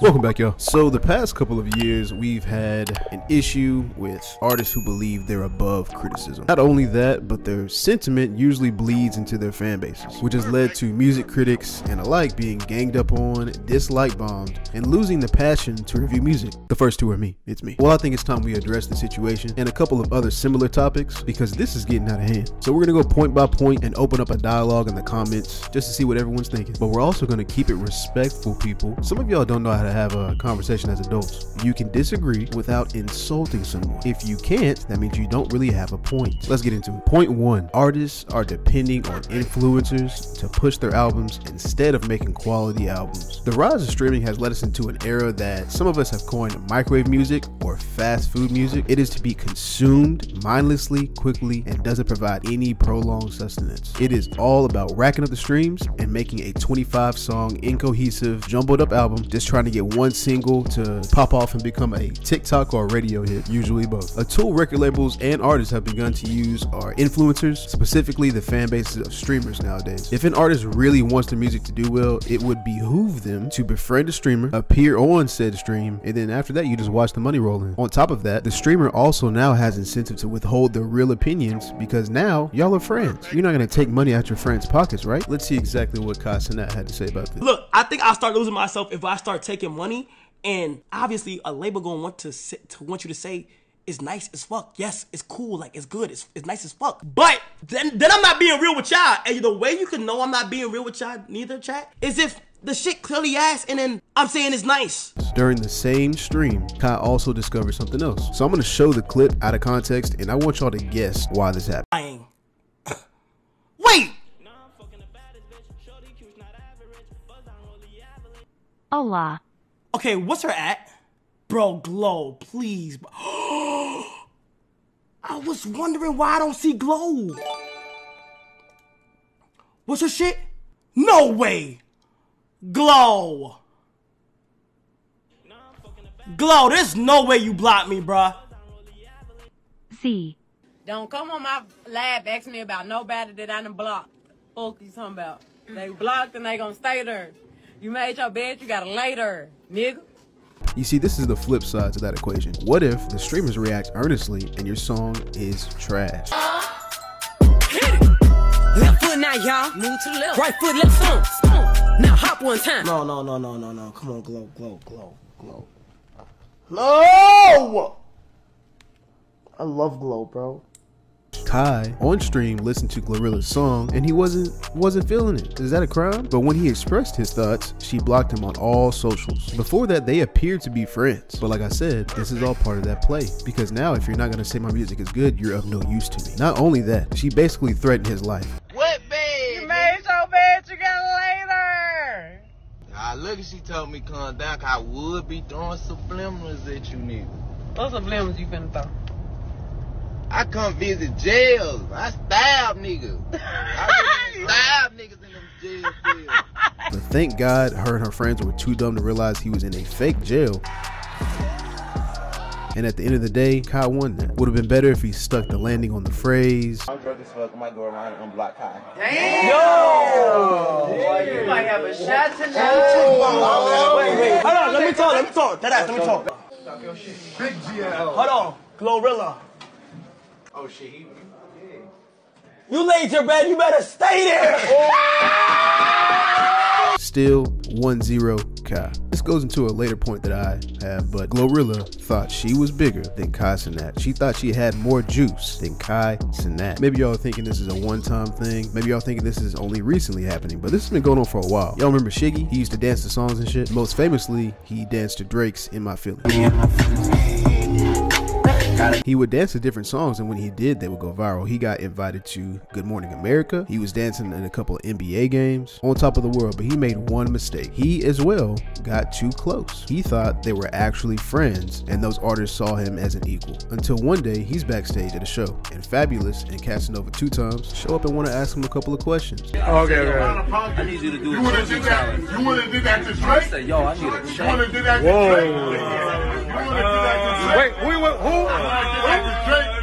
Welcome back, y'all. So, the past couple of years, we've had an issue with artists who believe they're above criticism. Not only that, but their sentiment usually bleeds into their fan bases, which has led to music critics and alike being ganged up on, dislike bombed, and losing the passion to review music. The first two are me. It's me. Well, I think it's time we address the situation and a couple of other similar topics because this is getting out of hand. So, we're gonna go point by point and open up a dialogue in the comments just to see what everyone's thinking. But we're also gonna keep it respectful, people. Some of y'all don't know how to have a conversation as adults. You can disagree without insulting someone. If you can't, that means you don't really have a point. Let's get into it. Point one artists are depending on influencers to push their albums instead of making quality albums. The rise of streaming has led us into an era that some of us have coined microwave music or fast food music. It is to be consumed mindlessly, quickly, and doesn't provide any prolonged sustenance. It is all about racking up the streams and making a 25 song, incohesive, jumbled up album, just trying to get one single to pop off and become a TikTok or radio hit, usually both. A tool record labels and artists have begun to use are influencers, specifically the fan bases of streamers nowadays. If an artist really wants their music to do well, it would behoove them to befriend a streamer, appear on said stream, and then after that, you just watch the money roll in. On top of that, the streamer also now has incentive to withhold their real opinions because now y'all are friends. You're not gonna take money out your friends' pockets, right? Let's see exactly what Kai Cenat had to say about this. Look, I think I'll start losing myself if I start taking money, and obviously a label gonna want to sit, to want you to say it's nice as fuck. Yes, it's cool, like it's good, it's, it's nice as fuck. But then then I'm not being real with y'all. And the way you can know I'm not being real with y'all, neither chat, is if the shit clearly ass and then I'm saying it's nice. During the same stream, Kai also discovered something else. So I'm gonna show the clip out of context and I want y'all to guess why this happened. Lying. Wait! Hola. Okay, what's her at? Bro, Glow, please. I was wondering why I don't see Glow. What's her shit? No way! Glow! Glow, there's no way you blocked me, bruh. C. Don't come on my lab asking me about nobody that I done blocked. Fuck you talking about? They blocked and they gonna stay there. You made your bed, you gotta lay there, nigga. You see, this is the flip side to that equation. What if the streamers react earnestly and your song is trash? Left foot now, y'all. Move to the left. Right foot, left stomp. stomp. Now hop one time. No, no, no, no, no, no. Come on, Glow, Glow, Glow, Glow. Glow! I love Glow, bro. Kai on stream listened to Glorilla's song and he wasn't wasn't feeling it. Is that a crime? But when he expressed his thoughts, she blocked him on all socials. Before that, they appeared to be friends. But like I said, this is all part of that play. Because now if you're not gonna say my music is good, you're of no use to me. Not only that, she basically threatened his life. What bed? You made your bed, you gotta lay there. Ah, look, she told me calm down, 'cause I would be throwing subliminals at you niggas. What's the lemons you finna throw? I come visit jails. I stab niggas. I really stab niggas in them jail cells. But thank God her and her friends were too dumb to realize he was in a fake jail. And at the end of the day, Kai won that. Would have been better if he stuck the landing on the phrase. I'm drunk as fuck. I might go around and unblock Kai. You might have a shot tonight. Wait, wait. Hold on, let me talk, let me talk. That ass, let me talk. Big GL. Hold on. Glorilla. Oh shit, he. You laid your bed, you better stay there. Still 1-0 Kai. This goes into a later point that I have, but Glorilla thought she was bigger than Kai Cenat. She thought she had more juice than Kai Cenat. Maybe y'all thinking this is a one-time thing. Maybe y'all thinking this is only recently happening, but this has been going on for a while. Y'all remember Shiggy? He used to dance to songs and shit. Most famously, he danced to Drake's In My Feelings. He would dance to different songs, and when he did, they would go viral. He got invited to Good Morning America. He was dancing in a couple of NBA games on top of the world, but he made one mistake. He as well got too close. He thought they were actually friends, and those artists saw him as an equal. Until one day, he's backstage at a show, and Fabolous and Casanova two times show up and want to ask him a couple of questions. Okay, okay. I need you to do You a wanna do that? challenge. You wanna do that to Drake? I said, yo, I need a You wanna check. do that to Whoa. Drake? You wanna do that to Drake? Wait, wait, wait, who? You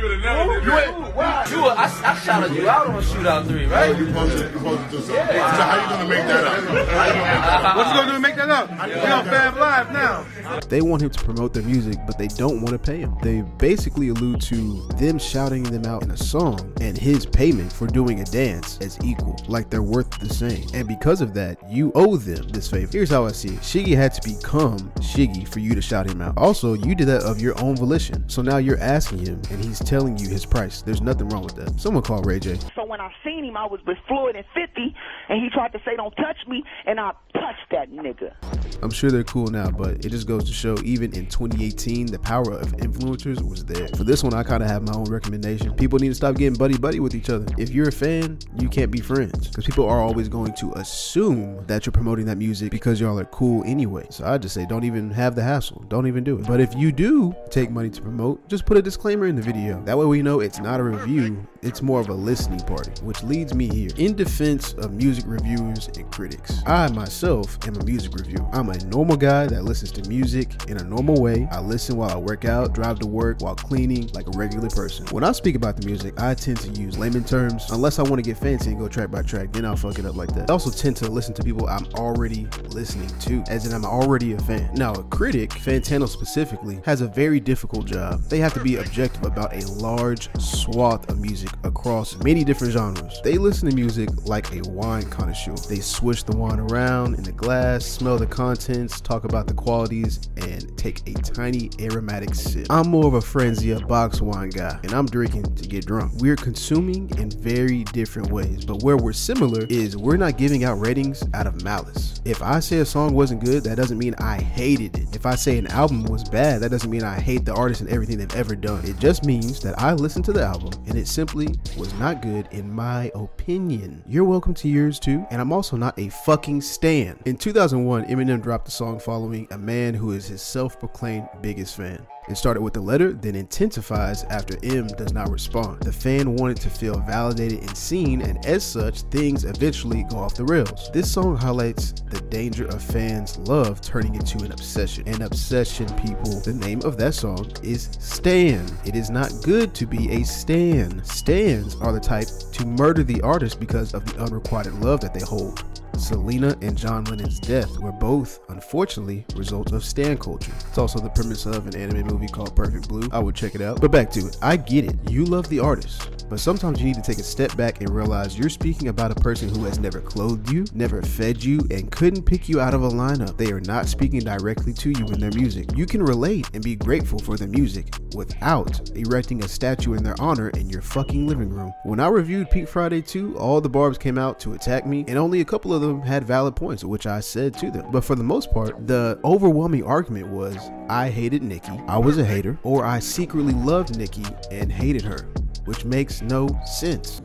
wanna do that to Drake? You ain't- Why? You, were- I, I shouted you out on Shootout 3, right? You posted, you posted to something. So how you gonna make that up? How you gonna make that up? What you gonna do to make that up? We on Fab Live now. They want him to promote their music, but they don't want to pay him. They basically allude to them shouting them out in a song and his payment for doing a dance as equal, like they're worth the same. And because of that, you owe them this favor. Here's how I see it Shiggy had to become Shiggy for you to shout him out. Also, you did that of your own volition. So now you're asking him and he's telling you his price. There's nothing wrong with that. Someone call Ray J. So when I seen him, I was with Floyd and 50, and he tried to say, don't touch me, and I touched that nigga. I'm sure they're cool now, but it just goes to show even in 2018, the power of influencers was there. For this one, I kind of have my own recommendation. People need to stop getting buddy buddy with each other. If you're a fan, you can't be friends because people are always going to assume that you're promoting that music because y'all are cool anyway. So I just say don't even have the hassle. Don't even do it. But if you do take money to promote, just put a disclaimer in the video. That way we know it's not a review, it's more of a listening party, which leads me here. In defense of music reviewers and critics, I myself am a music reviewer. I'm a normal guy that listens to music in a normal way. I listen while I work out, drive to work, while cleaning, like a regular person. When I speak about the music, I tend to use layman terms, unless I want to get fancy and go track by track, then I'll fuck it up like that. I also tend to listen to people I'm already listening to, as in I'm already a fan. Now, a critic, Fantano specifically, has a very difficult job. They have to be objective about a large swath of music across many different genres. They listen to music like a wine connoisseur. They swish the wine around in the glass, smell the contents, talk about the qualities, and take a tiny aromatic sip. I'm more of a Franzia box wine guy, and I'm drinking to get drunk. We're consuming in very different ways, but where we're similar is we're not giving out ratings out of malice. If I say a song wasn't good, that doesn't mean I hated it. If I say an album was bad, that doesn't mean I hate the artist and everything they've ever done. It just means that I listened to the album and it simply was not good in my opinion. You're welcome to yours too, and I'm also not a fucking stan. In 2001, Eminem dropped the song following a man who is his self-proclaimed biggest fan. It started with a letter, then intensifies after M does not respond. The fan wanted to feel validated and seen, and as such, things eventually go off the rails. This song highlights the danger of fans' love turning into an obsession. An obsession, people. The name of that song is Stan. It is not good to be a Stan. Stans are the type to murder the artist because of the unrequited love that they hold. Selena and John Lennon's death were both, unfortunately, results of stan culture. It's also the premise of an anime movie called Perfect Blue. I would check it out. But back to it. I get it. You love the artist. But sometimes you need to take a step back and realize you're speaking about a person who has never clothed you, never fed you, and couldn't pick you out of a lineup. They are not speaking directly to you in their music. You can relate and be grateful for their music without erecting a statue in their honor in your fucking living room. When I reviewed Pink Friday 2, all the barbs came out to attack me, and only a couple of them had valid points, which I said to them. But for the most part, the overwhelming argument was I hated Nicki, I was a hater, or I secretly loved Nicki and hated her, which makes no sense.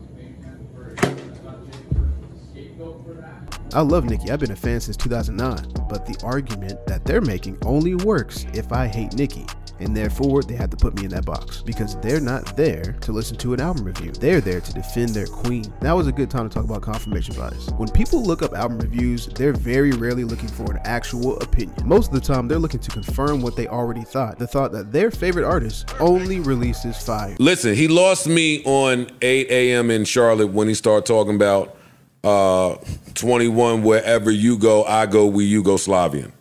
I love Nicki, I've been a fan since 2009, but the argument that they're making only works if I hate Nicki. And therefore, they have to put me in that box because they're not there to listen to an album review. They're there to defend their queen. Now is a good time to talk about confirmation bias. When people look up album reviews, they're very rarely looking for an actual opinion. Most of the time, they're looking to confirm what they already thought. The thought that their favorite artist only releases fire. Listen, he lost me on 8 a.m. in Charlotte when he started talking about uh, 21, wherever you go, I go, we Yugoslavian.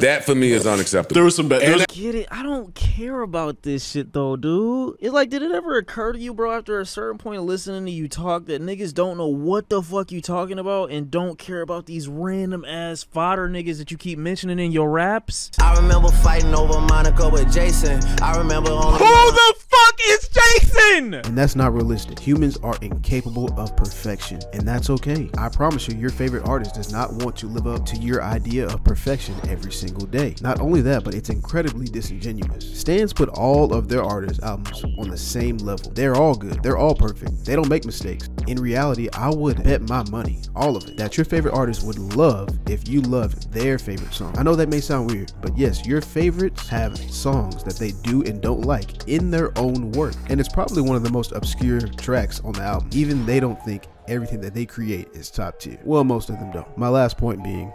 That for me is unacceptable. There was some bad. And Get it? I don't care about this shit though, dude. It's like, did it ever occur to you, bro, after a certain point of listening to you talk, that niggas don't know what the fuck you talking about and don't care about these random ass fodder niggas that you keep mentioning in your raps? I remember fighting over Monica with Jason. I remember only. Who the fuck is Jason? And that's not realistic. Humans are incapable of perfection, and that's okay. I promise you, your favorite artist does not want to live up to your idea of perfection every single day. Not only that, but it's incredibly disingenuous. Stans put all of their artists' albums on the same level. They're all good. They're all perfect. They don't make mistakes. In reality, I would bet my money, all of it, that your favorite artist would love if you loved their favorite song. I know that may sound weird, but yes, your favorites have songs that they do and don't like in their own work. And it's probably one of the most obscure tracks on the album. Even they don't think everything that they create is top tier. Well, most of them don't. My last point being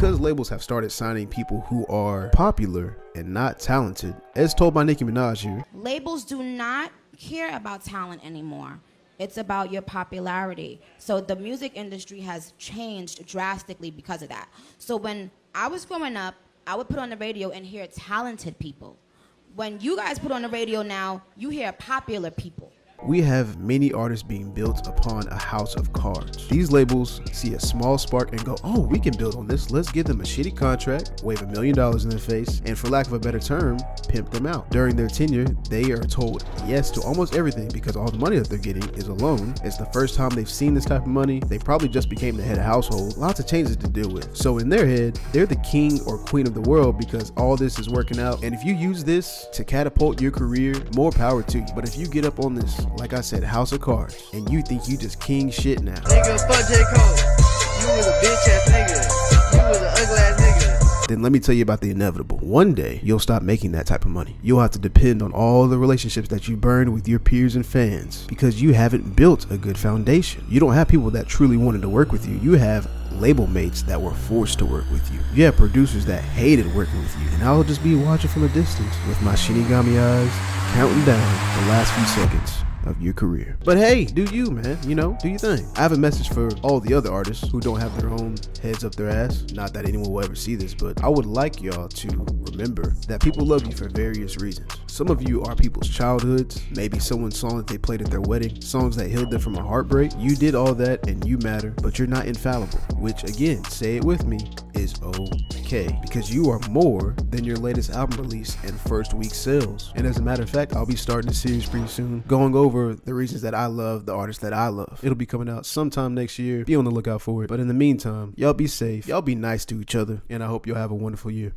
because labels have started signing people who are popular and not talented, as told by Nicki Minaj here, Labels do not care about talent anymore. It's about your popularity. So the music industry has changed drastically because of that. So when I was growing up, I would put on the radio and hear talented people. When you guys put on the radio now, you hear popular people. We have many artists being built upon a house of cards. These labels see a small spark and go, oh, we can build on this. Let's give them a shitty contract, wave a million dollars in their face, and for lack of a better term, pimp them out. During their tenure, they are told yes to almost everything because all the money that they're getting is a loan. It's the first time they've seen this type of money. They probably just became the head of household. Lots of changes to deal with. So in their head, they're the king or queen of the world because all this is working out. And if you use this to catapult your career, more power to you. But if you get up on this like I said, House of Cards, and you think you just king shit now. Nigga, fuck J. Cole. You was a bitch ass nigga. You was an ugly ass nigga. Then let me tell you about the inevitable. One day, you'll stop making that type of money. You'll have to depend on all the relationships that you burned with your peers and fans because you haven't built a good foundation. You don't have people that truly wanted to work with you. You have label mates that were forced to work with you. You have producers that hated working with you. And I'll just be watching from a distance with my Shinigami eyes, counting down the last few seconds of your career. But hey, do you, man. You know, do you thing. I have a message for all the other artists who don't have their own heads up their ass. Not that anyone will ever see this, but I would like y'all to remember that people love you for various reasons. Some of you are people's childhoods, maybe someone's song that they played at their wedding, songs that healed them from a heartbreak. You did all that and you matter, but you're not infallible, which again, say it with me, is okay because you are more than your latest album release and first week sales. And as a matter of fact, I'll be starting a series pretty soon going over the reasons that I love the artists that I love. It'll be coming out sometime next year. Be on the lookout for it. But in the meantime, y'all be safe, y'all be nice to each other, and I hope y'all have a wonderful year.